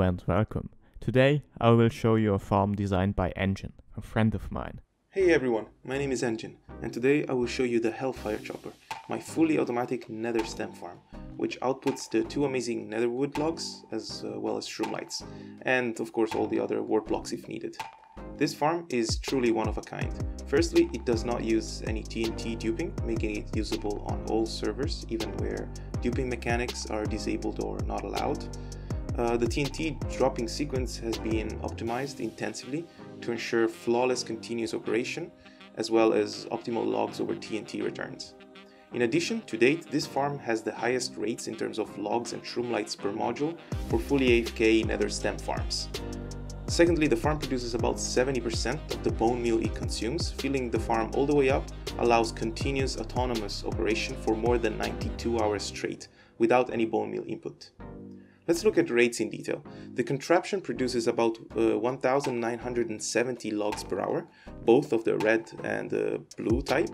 and welcome. Today I will show you a farm designed by Engine, a friend of mine. Hey everyone, my name is Engine, and today I will show you the Hellfire Chopper, my fully automatic nether stem farm, which outputs the two amazing netherwood logs as uh, well as shroom lights, and of course all the other wart blocks if needed. This farm is truly one of a kind. Firstly, it does not use any TNT duping, making it usable on all servers, even where duping mechanics are disabled or not allowed. Uh, the TNT dropping sequence has been optimized intensively to ensure flawless continuous operation, as well as optimal logs over TNT returns. In addition, to date, this farm has the highest rates in terms of logs and shroom lights per module for fully AFK nether stem farms. Secondly, the farm produces about 70% of the bone meal it consumes, filling the farm all the way up allows continuous autonomous operation for more than 92 hours straight without any bone meal input. Let's look at rates in detail. The contraption produces about uh, 1970 logs per hour, both of the red and the blue type,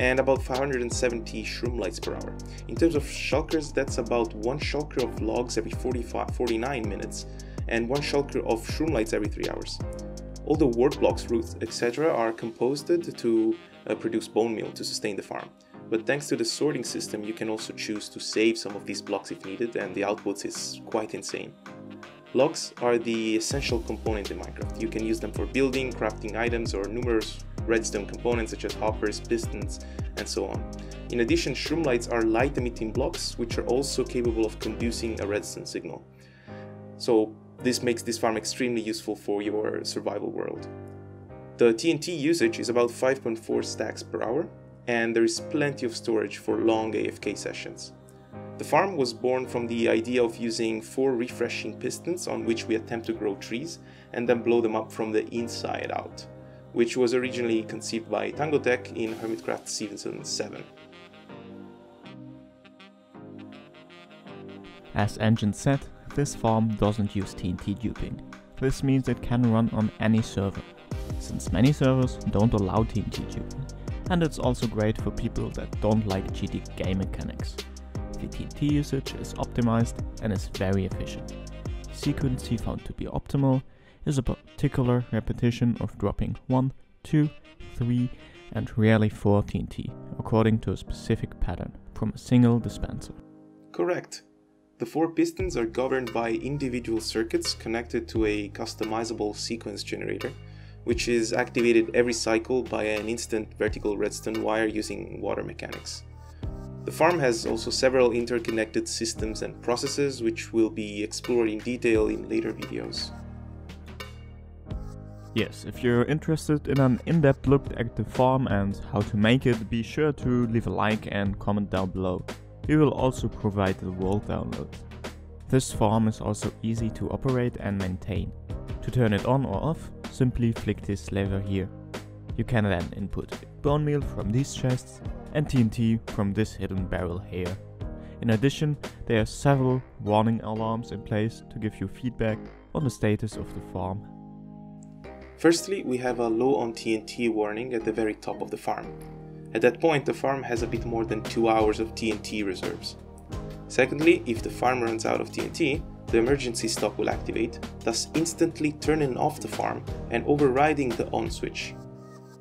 and about 570 shroom lights per hour. In terms of shulkers, that's about one shulker of logs every 45, 49 minutes, and one shulker of shroom lights every 3 hours. All the wart blocks, roots, etc. are composted to uh, produce bone meal to sustain the farm. But thanks to the sorting system, you can also choose to save some of these blocks if needed, and the output is quite insane. Logs are the essential component in Minecraft. You can use them for building, crafting items, or numerous redstone components such as hoppers, pistons, and so on. In addition, shroom lights are light emitting blocks which are also capable of conducing a redstone signal. So this makes this farm extremely useful for your survival world. The TNT usage is about 5.4 stacks per hour, and there is plenty of storage for long AFK sessions. The farm was born from the idea of using four refreshing pistons on which we attempt to grow trees and then blow them up from the inside out, which was originally conceived by TangoTek in Hermitcraft Season 7. As Engine said, this farm doesn't use TNT duping. This means it can run on any server, since many servers don't allow TNT duping, and it's also great for people that don't like cheaty game mechanics. The TNT usage is optimized and is very efficient. Sequence found to be optimal is a particular repetition of dropping 1, 2, 3 and rarely 4 TNT, according to a specific pattern from a single dispenser. Correct. The four pistons are governed by individual circuits connected to a customizable sequence generator, which is activated every cycle by an instant vertical redstone wire using water mechanics. The farm has also several interconnected systems and processes which will be explored in detail in later videos. Yes, if you're interested in an in-depth look at the farm and how to make it, be sure to leave a like and comment down below. We will also provide the world download. This farm is also easy to operate and maintain. To turn it on or off, simply flick this lever here. You can then input bone meal from these chests and TNT from this hidden barrel here. In addition, there are several warning alarms in place to give you feedback on the status of the farm. Firstly, we have a low on TNT warning at the very top of the farm. At that point, the farm has a bit more than 2 hours of TNT reserves. Secondly, if the farm runs out of TNT, the emergency stop will activate, thus instantly turning off the farm and overriding the on switch.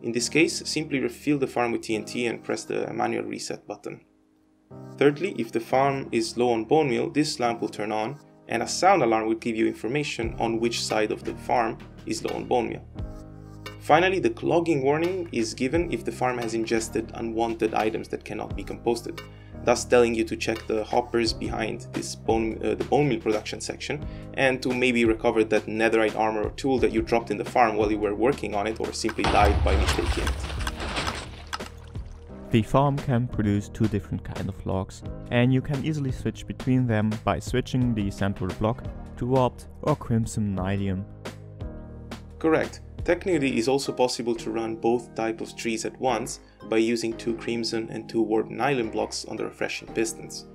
In this case, simply refill the farm with TNT and press the manual reset button. Thirdly, if the farm is low on bone meal, this lamp will turn on and a sound alarm will give you information on which side of the farm is low on bone meal. Finally, the clogging warning is given if the farm has ingested unwanted items that cannot be composted, thus telling you to check the hoppers behind this bone, uh, the bone meal production section and to maybe recover that netherite armor or tool that you dropped in the farm while you were working on it or simply died by mistake in it. The farm can produce two different kind of logs, and you can easily switch between them by switching the central block to warped or crimson nylium. Correct. Technically, it is also possible to run both types of trees at once by using two crimson and two warped nylium blocks on the refreshing pistons.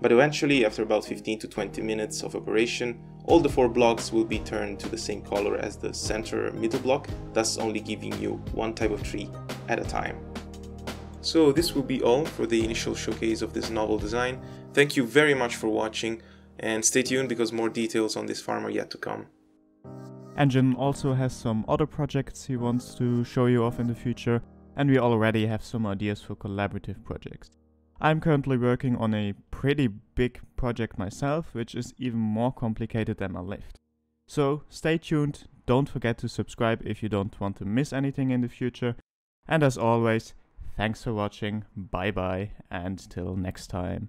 But eventually, after about 15 to 20 minutes of operation, all the four blocks will be turned to the same color as the center middle block, thus only giving you one type of tree at a time. So this will be all for the initial showcase of this novel design. Thank you very much for watching. And stay tuned because more details on this farm are yet to come. Engine also has some other projects he wants to show you off in the future, and we already have some ideas for collaborative projects. I'm currently working on a pretty big project myself, which is even more complicated than my lift. So stay tuned, don't forget to subscribe if you don't want to miss anything in the future, and as always, thanks for watching, bye bye, and till next time.